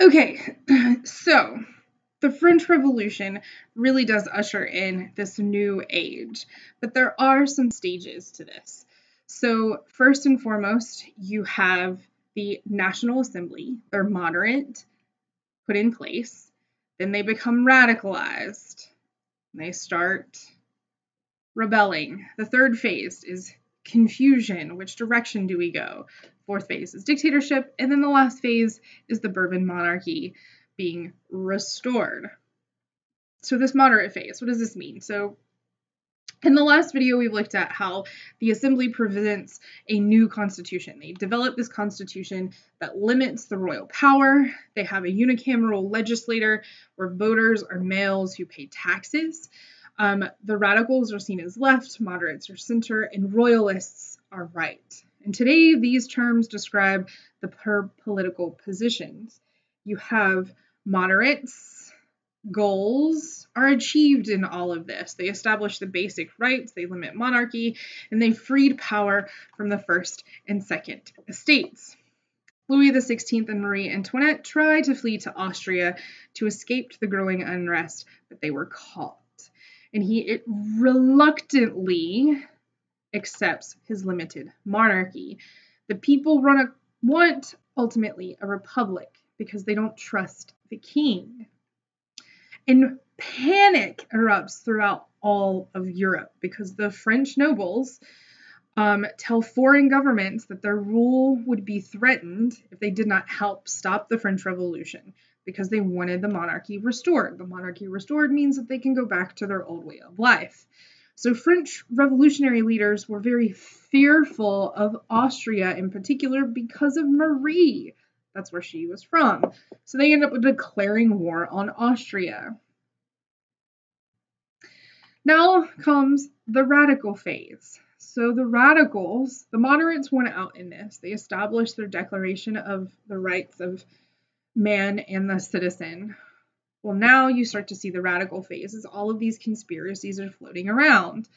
Okay, so the French Revolution really does usher in this new age, but there are some stages to this. So, first and foremost, you have the National Assembly, they're moderate, put in place. Then they become radicalized. They start rebelling. The third phase is confusion. Which direction do we go? Fourth phase is dictatorship. And then the last phase is the Bourbon monarchy being restored. So, this moderate phase, what does this mean? So, in the last video, we've looked at how the Assembly presents a new constitution. They develop this constitution that limits the royal power. They have a unicameral legislature where voters are males who pay taxes. Um, the radicals are seen as left, moderates are center, and royalists are right. And today, these terms describe the per political positions. You have moderates, goals are achieved in all of this. They establish the basic rights, they limit monarchy, and they freed power from the first and second estates. Louis XVI and Marie Antoinette tried to flee to Austria to escape the growing unrest, but they were caught. And he reluctantly accepts his limited monarchy. The people run a, want ultimately a republic because they don't trust the king. And panic erupts throughout all of Europe because the French nobles um, tell foreign governments that their rule would be threatened if they did not help stop the French Revolution because they wanted the monarchy restored. The monarchy restored means that they can go back to their old way of life. So, French revolutionary leaders were very fearful of Austria in particular because of Marie. That's where she was from. So, they end up declaring war on Austria. Now comes the radical phase. So the radicals, the moderates went out in this. They established their declaration of the rights of man and the citizen. Well, now you start to see the radical phase as all of these conspiracies are floating around.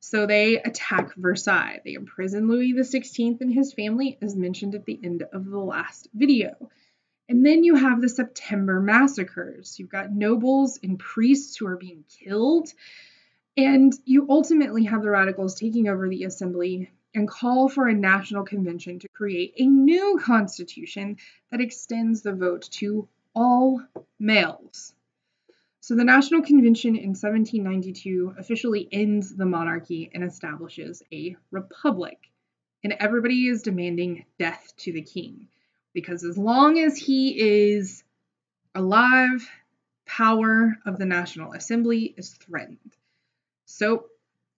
So they attack Versailles. They imprison Louis XVI and his family, as mentioned at the end of the last video. And then you have the September massacres. You've got nobles and priests who are being killed. And you ultimately have the radicals taking over the assembly and call for a national convention to create a new constitution that extends the vote to all males. So the National Convention in 1792 officially ends the monarchy and establishes a republic. And everybody is demanding death to the king because as long as he is alive, power of the National Assembly is threatened. So,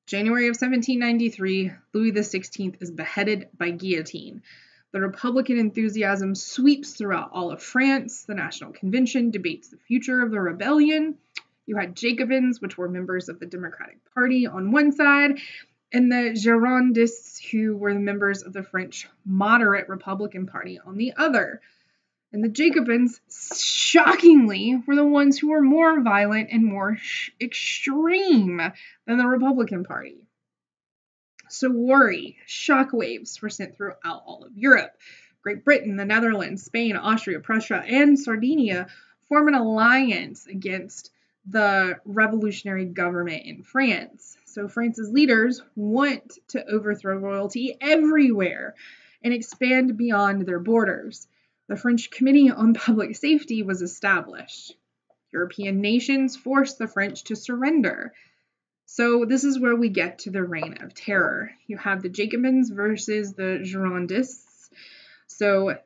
January of 1793, Louis XVI is beheaded by guillotine. The Republican enthusiasm sweeps throughout all of France. The National Convention debates the future of the rebellion. You had Jacobins, which were members of the Democratic Party, on one side, and the Girondists, who were the members of the French moderate Republican Party, on the other. And the Jacobins, shockingly, were the ones who were more violent and more extreme than the Republican Party. So, worry, shockwaves were sent throughout all of Europe. Great Britain, the Netherlands, Spain, Austria, Prussia, and Sardinia form an alliance against the revolutionary government in France. So, France's leaders want to overthrow royalty everywhere and expand beyond their borders the French Committee on Public Safety was established. European nations forced the French to surrender. So, this is where we get to the Reign of Terror. You have the Jacobins versus the Girondists. So,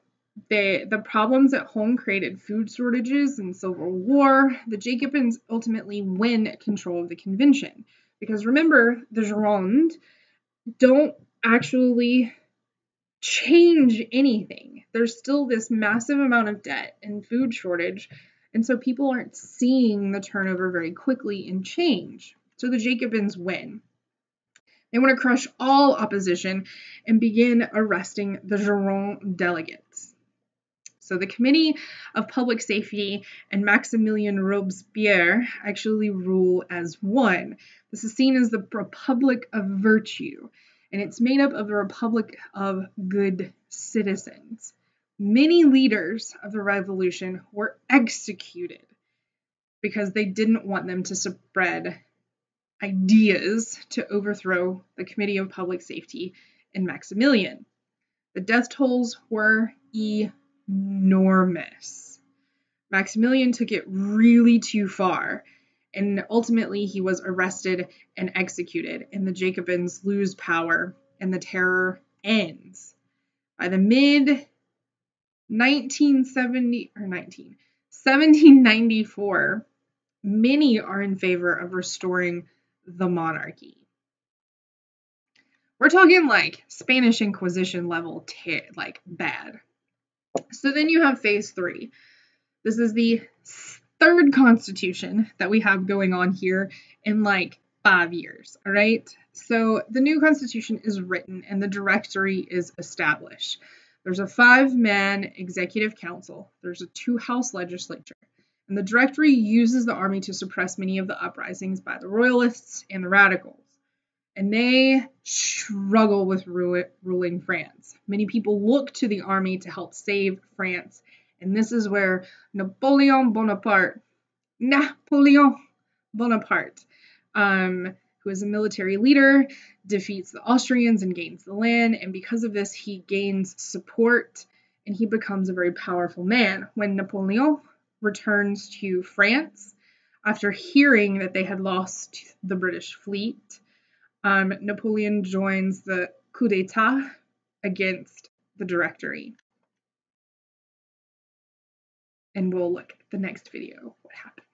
they, the problems at home created food shortages and civil war. The Jacobins ultimately win control of the convention. Because remember, the Gironde don't actually change anything. There's still this massive amount of debt and food shortage, and so people aren't seeing the turnover very quickly and change. So the Jacobins win. They want to crush all opposition and begin arresting the Gironde delegates. So the Committee of Public Safety and Maximilien Robespierre actually rule as one. This is seen as the Republic of Virtue and it's made up of the republic of good citizens. Many leaders of the revolution were executed because they didn't want them to spread ideas to overthrow the Committee of Public Safety and Maximilian. The death tolls were enormous. Maximilian took it really too far, and ultimately he was arrested and executed, and the Jacobins lose power and the terror ends. By the mid 1970 or 19 1794, many are in favor of restoring the monarchy. We're talking like Spanish Inquisition level, like bad. So then you have phase three. This is the third constitution that we have going on here in like five years. All right. So the new constitution is written and the directory is established. There's a five man executive council, there's a two house legislature, and the Directory uses the army to suppress many of the uprisings by the royalists and the radicals. And they struggle with ruling France. Many people look to the army to help save France, and this is where Napoleon Bonaparte, Napoleon Bonaparte, um, who is a military leader, defeats the Austrians and gains the land. And because of this, he gains support and he becomes a very powerful man. When Napoleon returns to France after hearing that they had lost the British fleet. Um, Napoleon joins the coup d'etat against the Directory. And we'll look at the next video what happened.